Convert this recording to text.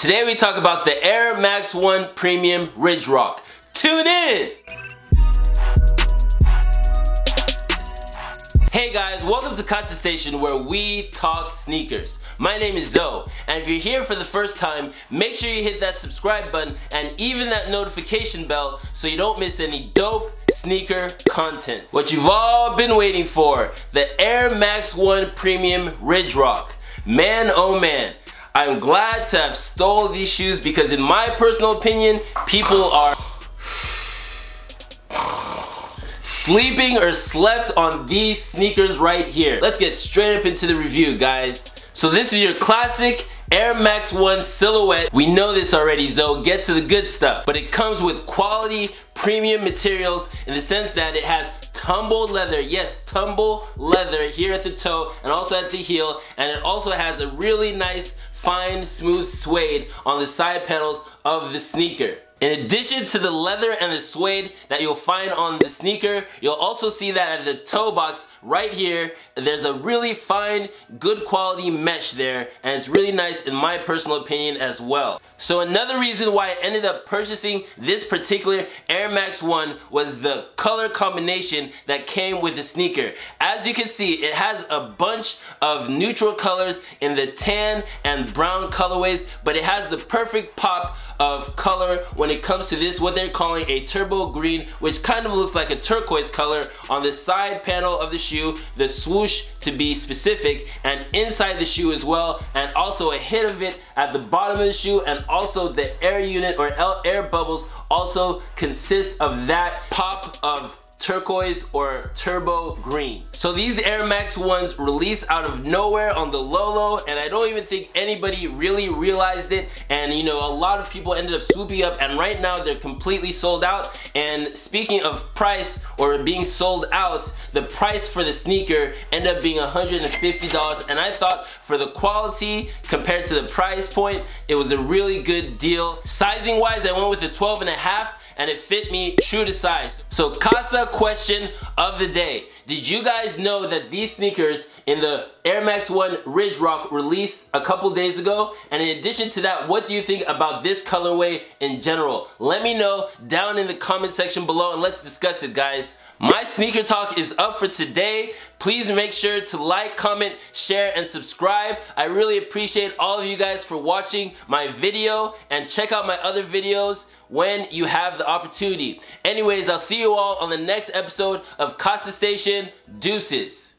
Today we talk about the Air Max 1 Premium Ridgerock. Tune in! Hey guys, welcome to Casa Station where we talk sneakers. My name is Zoe, and if you're here for the first time, make sure you hit that subscribe button and even that notification bell so you don't miss any dope sneaker content. What you've all been waiting for, the Air Max 1 Premium Ridgerock. Man oh man, I'm glad to have stole these shoes because in my personal opinion, people are sleeping or slept on these sneakers right here. Let's get straight up into the review, guys. So this is your classic Air Max 1 silhouette. We know this already, so get to the good stuff. But it comes with quality premium materials in the sense that it has tumble leather yes tumble leather here at the toe and also at the heel and it also has a really nice fine smooth suede on the side panels of the sneaker in addition to the leather and the suede that you'll find on the sneaker, you'll also see that at the toe box right here, there's a really fine, good quality mesh there, and it's really nice in my personal opinion as well. So another reason why I ended up purchasing this particular Air Max 1 was the color combination that came with the sneaker. As you can see, it has a bunch of neutral colors in the tan and brown colorways, but it has the perfect pop of color when it comes to this what they're calling a turbo green which kind of looks like a turquoise color on the side panel of the shoe the swoosh to be specific and inside the shoe as well and also a hit of it at the bottom of the shoe and also the air unit or air bubbles also consist of that pop of turquoise or turbo green. So these Air Max ones released out of nowhere on the Lolo and I don't even think anybody really realized it and you know a lot of people ended up swooping up and right now they're completely sold out and speaking of price or being sold out the price for the sneaker ended up being $150 and I thought for the quality compared to the price point it was a really good deal. Sizing wise I went with a 12 and a half and it fit me true to size. So Casa question of the day. Did you guys know that these sneakers in the Air Max 1 Ridgerock released a couple days ago? And in addition to that, what do you think about this colorway in general? Let me know down in the comment section below and let's discuss it guys. My sneaker talk is up for today. Please make sure to like, comment, share, and subscribe. I really appreciate all of you guys for watching my video and check out my other videos when you have the opportunity. Anyways, I'll see you all on the next episode of Casa Station. Deuces.